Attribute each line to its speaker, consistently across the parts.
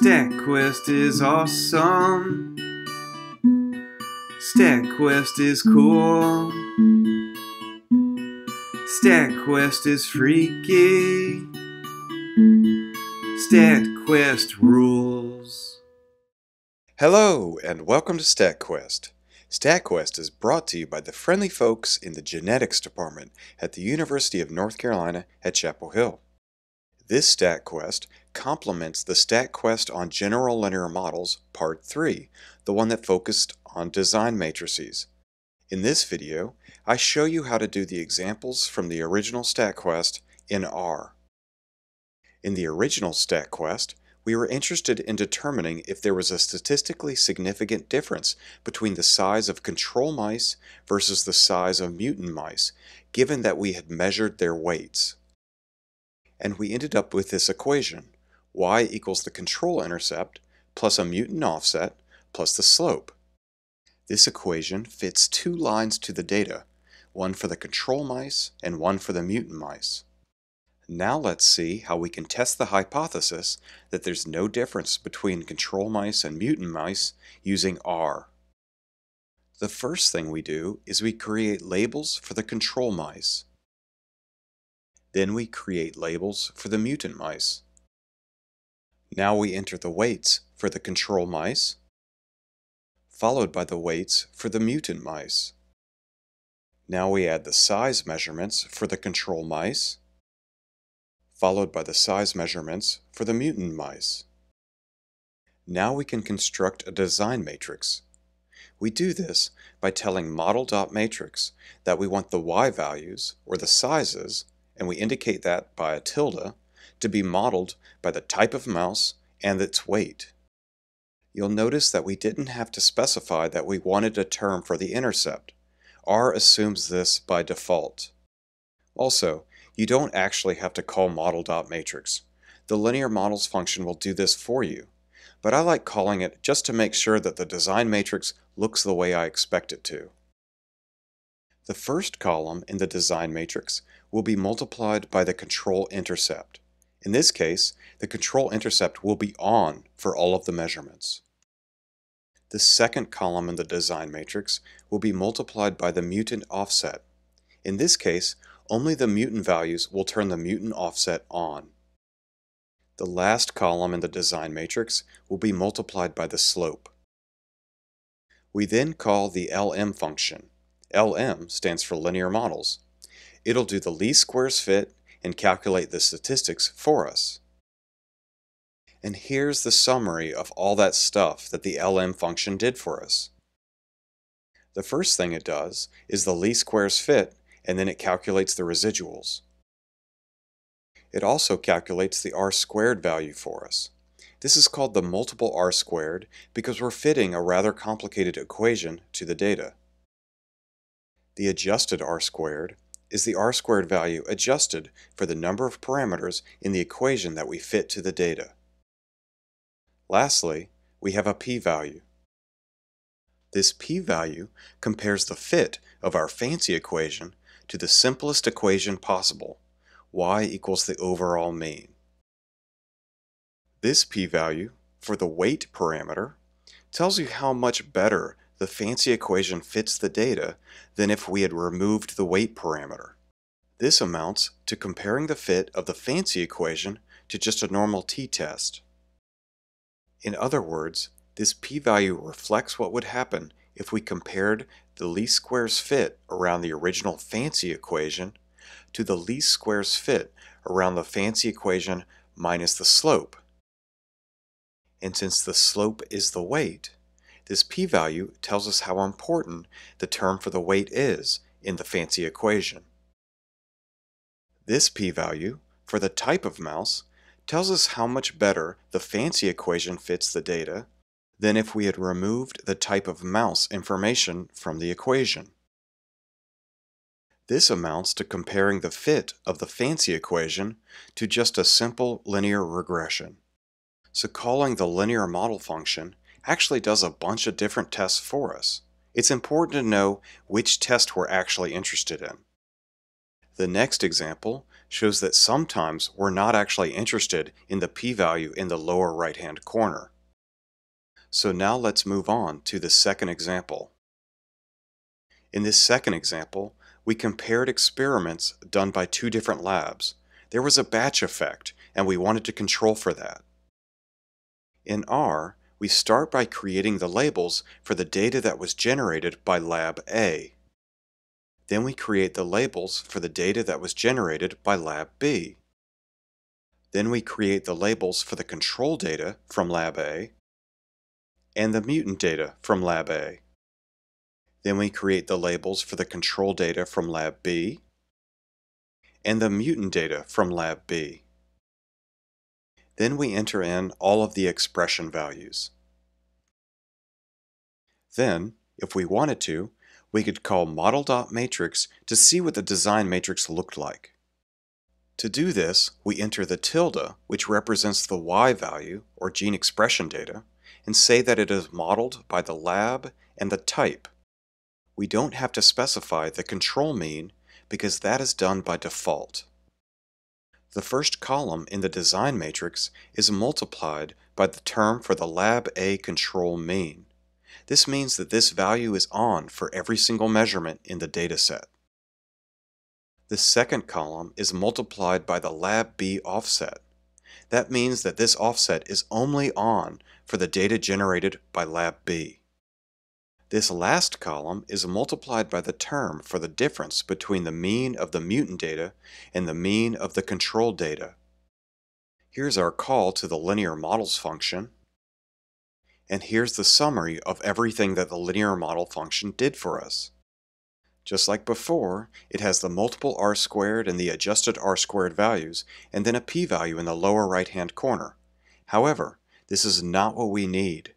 Speaker 1: StatQuest is awesome. StatQuest is cool. StatQuest is freaky. StatQuest rules.
Speaker 2: Hello, and welcome to StatQuest. StatQuest is brought to you by the friendly folks in the genetics department at the University of North Carolina at Chapel Hill. This StatQuest complements the StatQuest on General Linear Models Part 3, the one that focused on design matrices. In this video, I show you how to do the examples from the original StatQuest in R. In the original StatQuest, we were interested in determining if there was a statistically significant difference between the size of control mice versus the size of mutant mice, given that we had measured their weights and we ended up with this equation, y equals the control intercept plus a mutant offset plus the slope. This equation fits two lines to the data, one for the control mice and one for the mutant mice. Now let's see how we can test the hypothesis that there's no difference between control mice and mutant mice using R. The first thing we do is we create labels for the control mice. Then we create labels for the mutant mice. Now we enter the weights for the control mice, followed by the weights for the mutant mice. Now we add the size measurements for the control mice, followed by the size measurements for the mutant mice. Now we can construct a design matrix. We do this by telling model.matrix that we want the y values, or the sizes, and we indicate that by a tilde, to be modeled by the type of mouse and its weight. You'll notice that we didn't have to specify that we wanted a term for the intercept. R assumes this by default. Also, you don't actually have to call model.matrix. The linear models function will do this for you, but I like calling it just to make sure that the design matrix looks the way I expect it to. The first column in the design matrix will be multiplied by the control intercept. In this case, the control intercept will be on for all of the measurements. The second column in the design matrix will be multiplied by the mutant offset. In this case, only the mutant values will turn the mutant offset on. The last column in the design matrix will be multiplied by the slope. We then call the LM function. LM stands for linear models. It'll do the least squares fit and calculate the statistics for us. And here's the summary of all that stuff that the LM function did for us. The first thing it does is the least squares fit and then it calculates the residuals. It also calculates the r squared value for us. This is called the multiple r squared because we're fitting a rather complicated equation to the data. The adjusted r squared is the r squared value adjusted for the number of parameters in the equation that we fit to the data. Lastly, we have a p-value. This p-value compares the fit of our fancy equation to the simplest equation possible, y equals the overall mean. This p-value, for the weight parameter, tells you how much better the fancy equation fits the data than if we had removed the weight parameter. This amounts to comparing the fit of the fancy equation to just a normal t-test. In other words, this p-value reflects what would happen if we compared the least squares fit around the original fancy equation to the least squares fit around the fancy equation minus the slope. And since the slope is the weight, this p-value tells us how important the term for the weight is in the fancy equation. This p-value, for the type of mouse, tells us how much better the fancy equation fits the data than if we had removed the type of mouse information from the equation. This amounts to comparing the fit of the fancy equation to just a simple linear regression. So calling the linear model function actually does a bunch of different tests for us. It's important to know which test we're actually interested in. The next example shows that sometimes we're not actually interested in the p-value in the lower right-hand corner. So now let's move on to the second example. In this second example, we compared experiments done by two different labs. There was a batch effect, and we wanted to control for that. In R, we start by creating the labels for the data that was generated by Lab A. Then we create the labels for the data that was generated by Lab B. Then we create the labels for the control data from Lab A and the mutant data from Lab A. Then we create the labels for the control data from Lab B and the mutant data from Lab B. Then we enter in all of the expression values. Then, if we wanted to, we could call model.matrix to see what the design matrix looked like. To do this, we enter the tilde, which represents the Y value, or gene expression data, and say that it is modeled by the lab and the type. We don't have to specify the control mean because that is done by default. The first column in the design matrix is multiplied by the term for the lab A control mean. This means that this value is on for every single measurement in the dataset. The second column is multiplied by the lab B offset. That means that this offset is only on for the data generated by lab B. This last column is multiplied by the term for the difference between the mean of the mutant data and the mean of the control data. Here's our call to the linear models function. And here's the summary of everything that the linear model function did for us. Just like before, it has the multiple r squared and the adjusted r squared values, and then a p-value in the lower right-hand corner. However, this is not what we need.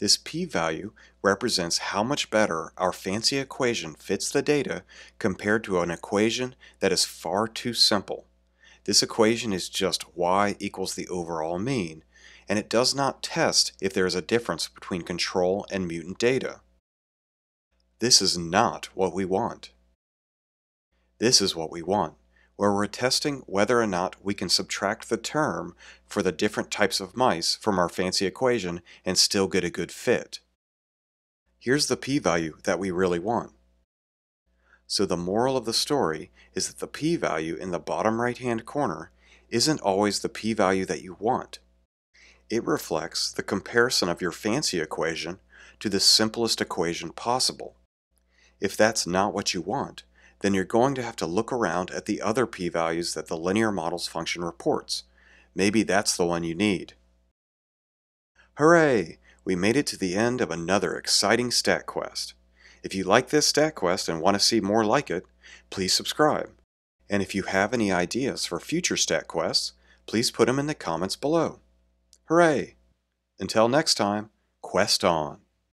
Speaker 2: This p-value represents how much better our fancy equation fits the data compared to an equation that is far too simple. This equation is just y equals the overall mean, and it does not test if there is a difference between control and mutant data. This is not what we want. This is what we want, where we're testing whether or not we can subtract the term for the different types of mice from our fancy equation and still get a good fit. Here's the p-value that we really want. So the moral of the story is that the p-value in the bottom right-hand corner isn't always the p-value that you want. It reflects the comparison of your fancy equation to the simplest equation possible. If that's not what you want, then you're going to have to look around at the other p-values that the linear models function reports. Maybe that's the one you need. Hooray! We made it to the end of another exciting StatQuest. If you like this StatQuest and want to see more like it, please subscribe. And if you have any ideas for future StatQuests, please put them in the comments below. Hooray! Until next time, quest on!